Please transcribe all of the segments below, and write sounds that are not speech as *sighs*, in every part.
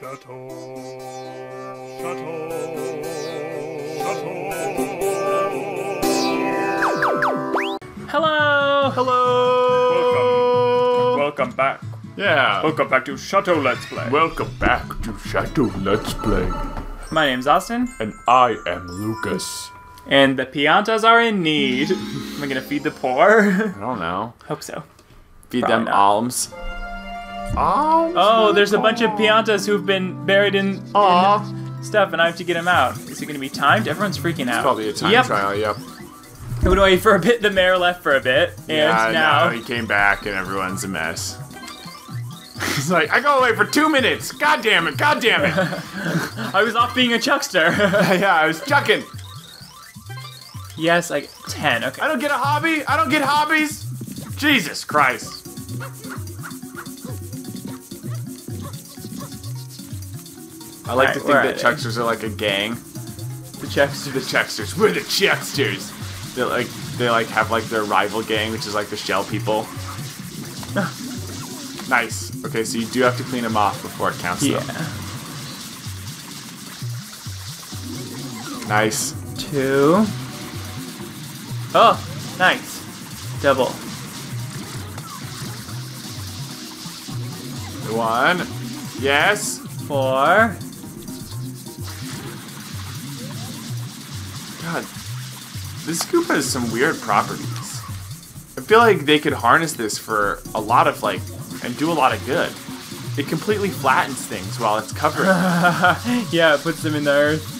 Chateau. Chateau. Chateau. Hello! Hello! Welcome Welcome back. Yeah. Welcome back to Chateau Let's Play. Welcome back to Chateau Let's Play. My name's Austin, And I am Lucas. and the Piantas are in need. *laughs* Am I gonna feed the poor? I don't know. Hope so. Feed Probably them not. alms. Alms? Oh, there's a bunch of Piantas who've been buried in, in stuff, and I have to get them out. Is it gonna be timed? Everyone's freaking out. It's Probably a time yep. trial, yep. We away for a bit. The mayor left for a bit, and yeah, now he came back and everyone's a mess. *laughs* He's like, I go away for two minutes. God damn it, god damn it. *laughs* I was off being a chuckster. *laughs* yeah, I was chucking. yes, like ten. Okay. I don't get a hobby. I don't get hobbies. Jesus Christ. I like Alright, to think that chucksters are like a gang. The chuckster. The chucksters. We're the chucksters. They like they like have like their rival gang, which is like the shell people. *laughs* nice. Okay, so you do have to clean them off before it counts Yeah. them. Nice. Two. Oh, nice. Double. One. Yes. Four. This scoop has some weird properties. I feel like they could harness this for a lot of like, and do a lot of good. It completely flattens things while it's covering. *laughs* yeah, it puts them in the earth.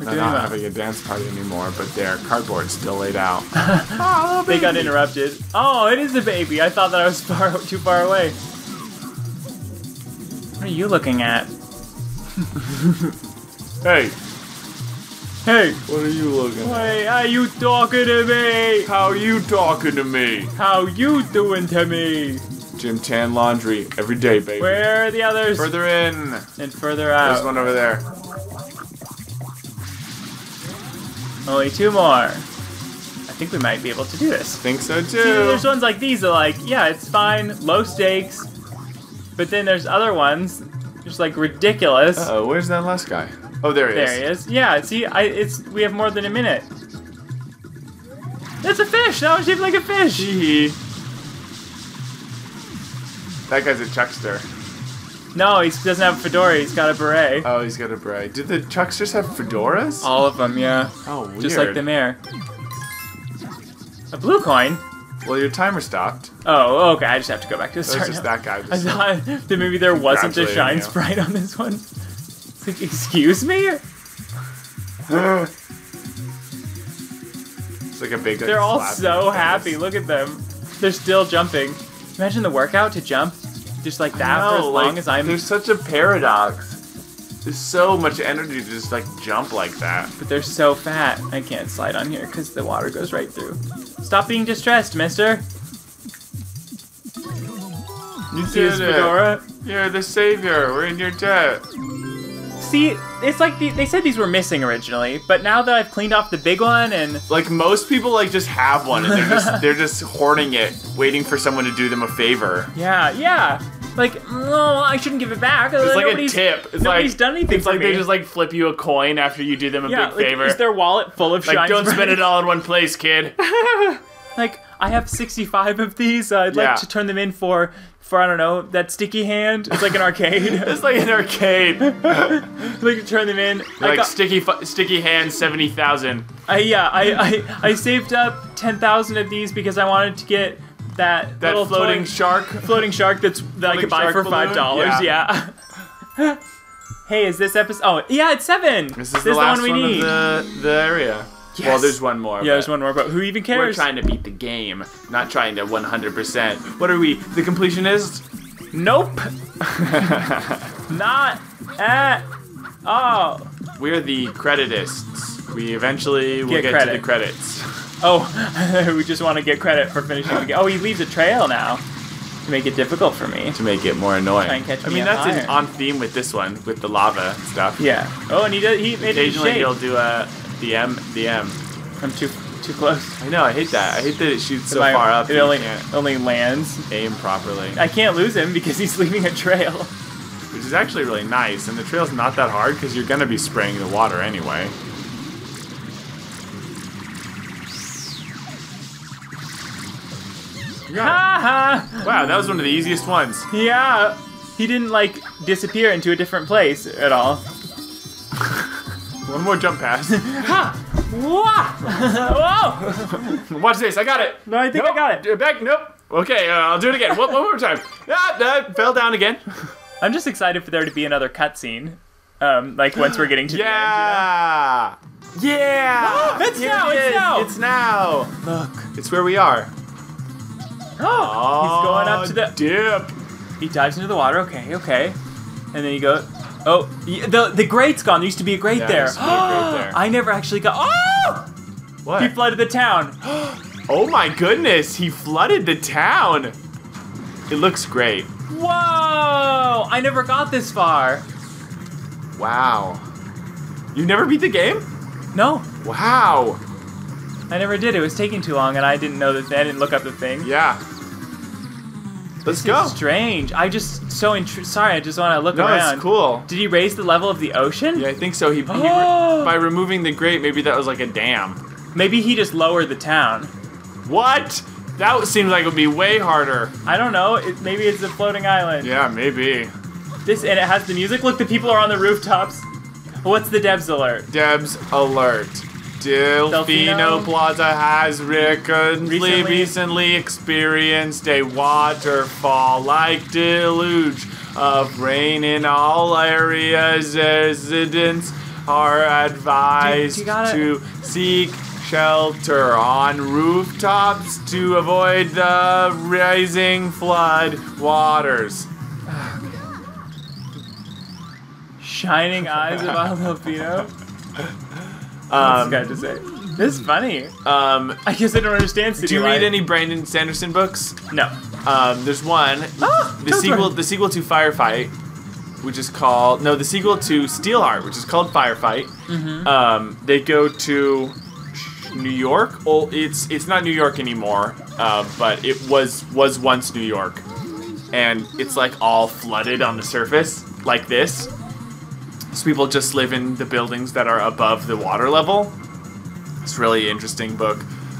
They're not having a dance party anymore, but their cardboard's still laid out. *laughs* *laughs* Oh, they got interrupted. Oh, it is a baby. I thought that I was far too far away. What are you looking at? *laughs* Hey, Hey, what are you looking at? hey, are you talking to me? How you talking to me? How you doing to me? Gym Tan laundry every day, baby. Where are the others? Further in. and further out. There's one over there. Only two more. I think we might be able to do this. I think so See, too. there's ones like these that are like, yeah, it's fine, low stakes. But then there's other ones, just like ridiculous. Oh, where's that last guy? Oh, there he is. There he is. Yeah, see, I it's we have more than a minute. That's a fish. That one's shaped like a fish. Hee hee. That guy's a chuckster. No, he doesn't have a fedora. He's got a beret. Oh, he's got a beret. Did the chucksters have fedoras? All of them, yeah. Oh, weird. Just like the mayor. A blue coin. Well, your timer stopped. Oh, okay. I just have to go back to the start. just now. that guy. I thought that maybe there wasn't a shine you. sprite on this one. It's like, excuse me? *sighs* it's like a big. They're all so happy. Look at them. They're still jumping. Imagine the workout to jump just like that for as No, long as I'm. There's such a paradox. There's so much energy to just like jump like that. But they're so fat. I can't slide on here because the water goes right through. Stop being distressed, mister. You see his fedora? You're the savior. We're in your debt. See, it's like the, they said these were missing originally, but now that I've cleaned off the big one and Like most people, like just have one and they're just *laughs* they're just hoarding it, waiting for someone to do them a favor. yeah, yeah, like no, I shouldn't give it back. It's like a nobody's, tip. It's nobody's like done anything It's like they just like flip you a coin after you do them a yeah, big like, favor. is their wallet full of like shine don't spend it all in one place, kid. *laughs* *laughs* Like I have 65 of these. Uh, I'd Yeah. like to turn them in for for I don't know that sticky hand. It's like an arcade. *laughs* it's like an arcade. I'd like to turn them in. Like got- sticky sticky hand seventy thousand. I yeah, I, I I saved up ten thousand of these because I wanted to get that, That little floating shark. *laughs* floating shark that's that I Floating could buy for five dollars. balloon? Yeah. *laughs* hey, is this episode? Oh, yeah, it's seven. This is the last one we one need. of the the area. Yes. Well, there's one more. yeah, there's one more, but who even cares? We're trying to beat the game, not trying to 100%. What are we? The completionist? Nope. *laughs* Not at all. We're the creditists. We eventually will Get get, to the credits. Oh, *laughs* we just want to get credit for finishing the game. Oh, he leaves a trail now to make it difficult for me. to make it more annoying. Try and catch I me mean, that's in, on theme with this one, with the lava stuff. Yeah. Oh, and he does. He made it in Occasionally shape. he'll do a the M the M. I'm too too close. I know. I hate that. I hate that it shoots so My- far up. It only only lands. aim properly, I can't lose him because he's *laughs* leaving a trail. which is actually really nice. And the trail's not that hard because you're gonna be spraying the water anyway. Yeah. Ha *laughs* ha! Wow, that was one of the easiest ones. Yeah, he didn't like disappear into a different place at all. One more jump pass. *laughs* Ha! Whoa! *laughs* Watch this. I got it. No, I think I Nope. got it. Back. Nope. Okay, uh, I'll do it again. one, one more time. Ah, ah, fell down again. I'm just excited for there to be another cutscene. Um, like once we're getting to the end. Yeah. Yeah. *gasps* It's Here now, it's now. It's now. Look. It's where we are. Oh, he's going up to the. dip. He dives into the water. Okay, okay. And then he goes. Oh, the the grate's gone. There used to be a grate Yeah, there. there used to be a grate *gasps* there. I never actually got. Oh! What? He flooded the town. *gasps* oh my goodness! He flooded the town. It looks great. Whoa! I never got this far. Wow. You never beat the game? No, Wow. I never did. It was taking too long, and I didn't know that. I didn't look up the thing. Yeah. Let's This go. is strange. I just so intru- sorry. I just want to look No, around. it's cool. Did he raise the level of the ocean? Yeah, I think so. He, he re- oh! by removing the grate, maybe that was like a dam. Maybe he just lowered the town. What? That seems like it would be way harder. I don't know. It, maybe it's a floating island. Yeah, maybe. This and it has the music. Look, the people are on the rooftops. What's the Devs alert? Deb's alert. Delfino, Plaza has recently, Recently- recently experienced a waterfall like deluge of rain in all areas. Residents are advised gotta- to seek shelter on rooftops to avoid the rising flood waters. Shining eyes of Isle Delfino. *laughs* What's Um, this guy to say? This is funny. um, I guess I don't understand City do you Life. read any Brandon Sanderson books? No. Um, there's one. Ah, the sequel, the sequel to Firefight, which is called no, the sequel to Steelheart, which is called Firefight. Mm-hmm. Um, they go to New York. Well, it's it's not New York anymore, uh, but it was was once New York, and it's like all flooded on the surface like this. So people just live in the buildings that are above the water level. It's a really interesting book.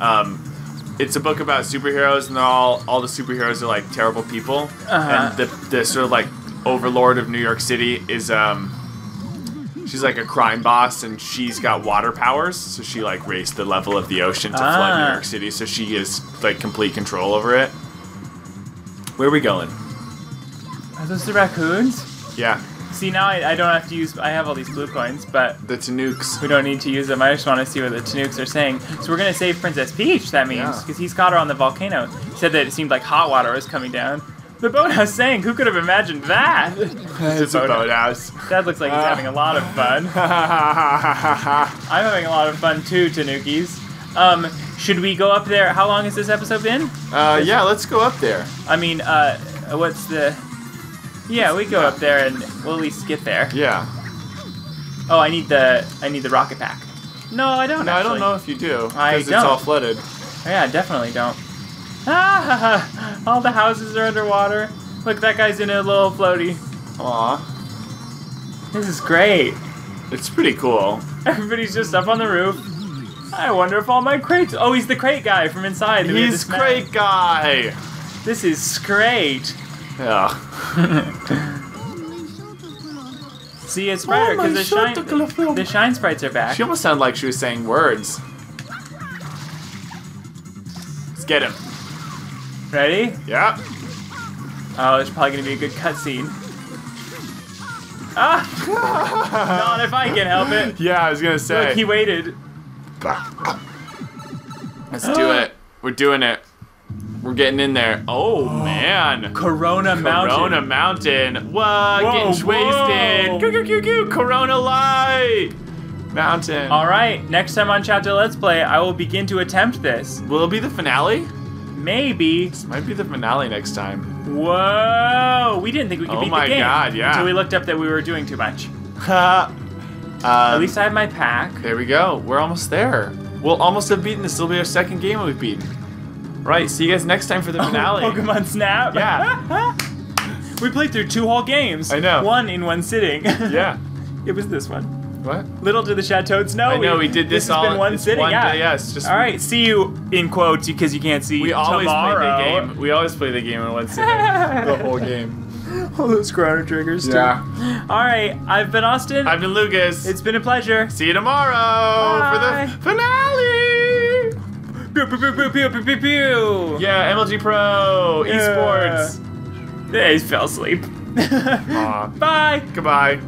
Um, it's a book about superheroes, and all all the superheroes are like terrible people, Uh-huh. and the the sort of like overlord of New York City is um. She's like a crime boss, and she's got water powers, so she like raised the level of the ocean to flood New Ah. York City, so she has like complete control over it. Where are we going? Are those the raccoons? Yeah, See, now I, I don't have to use. I have all these blue coins, but the Tanooks. we don't need to use them. I just want to see what the Tanooks are saying. So we're gonna save Princess Peach. That means Yeah. because he's got her on the volcano. He said that it seemed like hot water was coming down. The boathouse sank. Who could have imagined that? *laughs* It's a boathouse. boathouse. Dad looks like he's having a lot of fun. *laughs* I'm having a lot of fun too, Tanukis. Um, should we go up there? How long has this episode been? uh, yeah, let's go up there. I mean, uh, what's the? Yeah, we go up there and we'll at least get there. Yeah. Oh, I need the I need the rocket pack. No, I don't. No, I don't know if you do. I Because it's all don't. flooded. Yeah, I definitely don't. Ah, *laughs* all the houses are underwater. Look, that guy's in a little floaty. Aw. This is great. It's pretty cool. Everybody's just up on the roof. I wonder if all my crates. Oh, he's the crate guy from inside. He's great guy. This is great. Yeah. *laughs* See, it's brighter because the shine shot, the shine sprites are back. She almost sounded like she was saying words. Let's get him. Ready? Yeah. Oh, it's probably gonna be a good cutscene. Ah! *laughs* Not if I can help it. Yeah, I was gonna say. Look, he waited. Let's do it. We're doing it. We're getting in there. Oh man. Corona Mountain. Corona Mountain. What? Whoa, Getting whoa. wasted. Coo, coo, coo, coo. Corona Light. Mountain. All right, next time on Chateau Let's Play, I will begin to attempt this. Will it be the finale? Maybe. This might be the finale next time. Whoa! We didn't think we could Oh beat the game God, yeah. until we looked up that we were doing too much. *laughs* uh, At least I have my pack. there we go. We're almost there. we'll almost have beaten this. This will be our second game we've beaten. Right. See you guys next time for the *laughs* oh, finale. Pokemon Snap. Yeah. *laughs* we played through two whole games. I know. One in one sitting. *laughs* Yeah. it was this one. What? Little did the Chateauds know. I know we did this, has all been one sitting. One yeah. day, yeah, just All right. See you in quotes because you can't see We always tomorrow. play the game. We always play the game in one sitting. the whole game. All those chrono triggers. Too. Yeah. All right. I've been Austin. I've been Lucas. it's been a pleasure. See you tomorrow Bye. for the finale. Pew, pew, pew, pew, pew, pew, pew, pew. Yeah, MLG Pro Yeah. esports. Yeah, he fell asleep. *laughs* Bye. Goodbye.